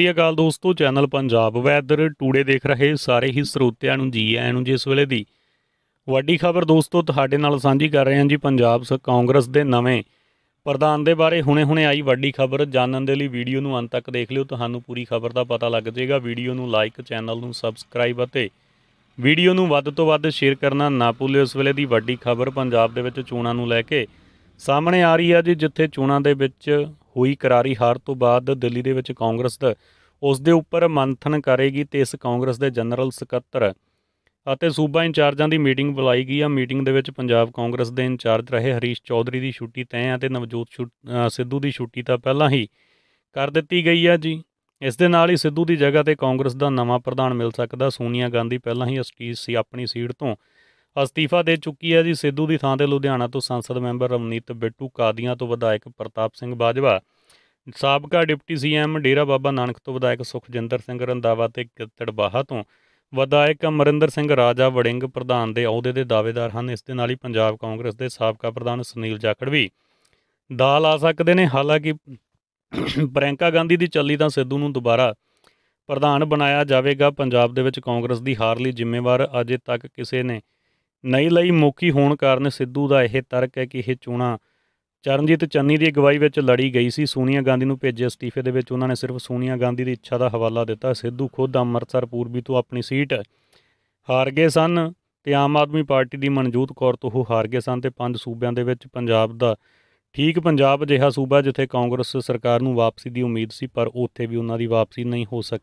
ਸ੍ਰੀ ਅਕਾਲ ਦੋਸਤੋ, channel Punjab weather today ਦੇਖ ਰਹੇ ਸਾਰੇ ਹੀ ਸਰੋਤਿਆਂ ਨੂੰ ਜੀ ਆਇਆਂ ਨੂੰ ਜਿਸ ਵੇਲੇ ਦੀ ਵੱਡੀ ਖਬਰ ਦੋਸਤੋ ਤੁਹਾਡੇ ਨਾਲ ਸਾਂਝੀ ਕਰ ਰਹੇ ਹਾਂ ਜੀ ਪੰਜਾਬ ਸ, ਕਾਂਗਰਸ ਦੇ ਨਵੇਂ ਪ੍ਰਧਾਨ ਦੇ ਬਾਰੇ। ਹੁਣੇ-ਹੁਣੇ ਆਈ ਵੱਡੀ ਖਬਰ, ਜਾਣਨ ਦੇ ਲਈ ਵੀਡੀਓ ਨੂੰ ਅੰਤ ਤੱਕ ਦੇਖ ਲਿਓ, ਤੁਹਾਨੂੰ ਪੂਰੀ ਖਬਰ ਦਾ ਪਤਾ ਲੱਗ ਜਾਏਗਾ। ਵੀਡੀਓ ਨੂੰ ਲਾਈਕ, ਚੈਨਲ ਨੂੰ ਸਬਸਕ੍ਰਾਈਬ ਅਤੇ ਵੀਡੀਓ ਨੂੰ ਵੱਧ ਤੋਂ ਵੱਧ ਸ਼ੇਅਰ ਕਰਨਾ ਨਾ ਭੁੱਲਿਓ। ਇਸ ਵੇਲੇ ਦੀ ਵੱਡੀ ਖਬਰ ਪੰਜਾਬ ਦੇ ਵਿੱਚ ਚੋਣਾਂ ਨੂੰ ਲੈ ਕੇ ਸਾਹਮਣੇ ਆ ਰਹੀ ਹੈ ਜੀ, ਜਿੱਥੇ ਚੋਣਾਂ ਦੇ ਵਿੱਚ ਹੋਈ ਕਰਾਰੀ ਹਾਰ ਤੋਂ ਬਾਅਦ ਦਿੱਲੀ ਦੇ ਵਿੱਚ ਕਾਂਗਰਸ ਦਾ ਉਸ ਦੇ ਉੱਪਰ ਮੰਥਨ ਕਰੇਗੀ ਤੇ ਇਸ ਕਾਂਗਰਸ ਦੇ ਜਨਰਲ ਸਕੱਤਰ ਅਤੇ ਸੂਬਾ ਇੰਚਾਰਜਾਂ ਦੀ ਮੀਟਿੰਗ ਬੁਲਾਈ ਗਈ ਆ। ਮੀਟਿੰਗ ਦੇ ਵਿੱਚ ਪੰਜਾਬ ਕਾਂਗਰਸ ਦੇ ਇੰਚਾਰਜ ਰਹੇ ਹਰੀਸ਼ ਚੌਧਰੀ ਦੀ ਛੁੱਟੀ ਤੈਅ ਹੈ ਤੇ ਨਵਜੋਤ ਛੁ- ਸਿੱਧੂ ਦੀ ਛੁੱਟੀ ਤਾਂ ਪਹਿਲਾਂ ਹੀ ਕਰ ਦਿੱਤੀ ਗਈ ਆ ਜੀ। ਇਸ ਦੇ ਨਾਲ ਹੀ ਸਿੱਧੂ ਦੀ ਜਗ੍ਹਾ ਤੇ ਕਾਂਗਰਸ ਦਾ ਨਵਾਂ ਪ੍ਰਧਾਨ ਮਿਲ ਸਕਦਾ। ਸੋਨੀਆ ਗਾਂਧੀ ਪਹਿਲਾਂ ਹੀ ਅਸਤੀਫ ਸੀ, ਆਪਣੀ ਸੀਟ ਤੋਂ ਅਸਤੀਫਾ ਦੇ ਚੁੱਕੀ ਹੈ ਜੀ ਸਿੱਧੂ ਦੀ ਥਾਂ ਤੇ ਲੁਧਿਆਣਾ ਤੋਂ ਸੰਸਦ ਮੈਂਬਰ ਰਮਨੀਤ ਬਿੱਟੂ, ਕਾਦੀਆਂ ਤੋਂ ਵਿਧਾਇਕ ਪ੍ਰਤਾਪ ਸਿੰਘ ਬਾਜਵਾ, ਸਾਬਕਾ ਡਿਪਟੀ ਸੀਐਮ ਡੇਰਾ ਬਾਬਾ ਨਾਨਕ ਤੋਂ ਵਿਧਾਇਕ ਸੁਖਜਿੰਦਰ ਸਿੰਘ ਰੰਦਾਵਾ ਤੇ ਗਿੱਦੜਬਾਹਾ ਤੋਂ ਵਿਧਾਇਕ ਅਮਰਿੰਦਰ ਸਿੰਘ ਰਾਜਾ ਵੜਿੰਗ ਪ੍ਰਧਾਨ ਦੇ ਅਹੁਦੇ ਦੇ ਦਾਅਵੇਦਾਰ ਹਨ। ਇਸ ਦੇ ਨਾਲ ਹੀ ਪੰਜਾਬ ਕਾਂਗਰਸ ਦੇ ਸਾਬਕਾ ਪ੍ਰਧਾਨ ਸੁਨੀਲ ਜਾਖੜ ਵੀ ਦਾਲ ਆ ਸਕਦੇ ਨੇ। ਹਾਲਾਂਕਿ ਪ੍ਰਿਅੰਕਾ ਗਾਂਧੀ ਦੀ ਚੱਲੀ ਤਾਂ ਸਿੱਧੂ ਨੂੰ ਦੁਬਾਰਾ ਪ੍ਰਧਾਨ ਬਣਾਇਆ ਜਾਵੇਗਾ। ਪੰਜਾਬ ਦੇ ਵਿੱਚ ਕਾਂਗਰਸ ਦੀ ਹਾਰ ਲਈ ਜ਼ਿੰਮੇਵਾਰ ਅਜੇ ਤੱਕ ਕਿਸੇ ਨੇ ਨਹੀਂ ਲਈ ਮੁਖੀ ਹੋਣ ਕਾਰਨ ਸਿੱਧੂ ਦਾ ਇਹ ਤਰਕ ਹੈ ਕਿ ਇਹ ਚੋਣਾਂ ਚਰਨਜੀਤ ਚੰਨੀ ਦੀ ਅਗਵਾਈ ਵਿੱਚ ਲੜੀ ਗਈ ਸੀ। ਸੋਨੀਆ ਗਾਂਧੀ ਨੂੰ ਭੇਜੇ ਅਸਤੀਫੇ ਦੇ ਵਿੱਚ ਉਹਨਾਂ ਨੇ ਸਿਰਫ ਸੋਨੀਆ ਗਾਂਧੀ ਦੀ ਇੱਛਾ ਦਾ ਹਵਾਲਾ ਦਿੱਤਾ। ਸਿੱਧੂ ਖੁਦ ਅੰਮ੍ਰਿਤਸਰ ਪੂਰਬੀ ਤੋਂ ਆਪਣੀ ਸੀਟ ਹਾਰ ਗਏ ਸਨ ਤੇ ਆਮ ਆਦਮੀ ਪਾਰਟੀ ਦੀ ਮਨਜੂਤ ਕੌਰ ਤੋਂ ਉਹ ਹਾਰ ਗਏ ਸਨ ਤੇ ਪੰਜ ਸੂਬਿਆਂ ਦੇ ਵਿੱਚ ਪੰਜਾਬ ਦਾ ਠੀਕ ਪੰਜਾਬ ਅਜਿਹਾ ਸੂਬਾ ਜਿੱਥੇ ਕਾਂਗਰਸ ਸਰਕਾਰ ਨੂੰ ਵਾਪਸੀ ਦੀ ਉਮੀਦ ਸੀ, ਪਰ ਉੱਥੇ ਵੀ ਉਹਨਾਂ ਦੀ ਵਾਪਸੀ ਨਹੀਂ ਹੋ ਸਕੀ।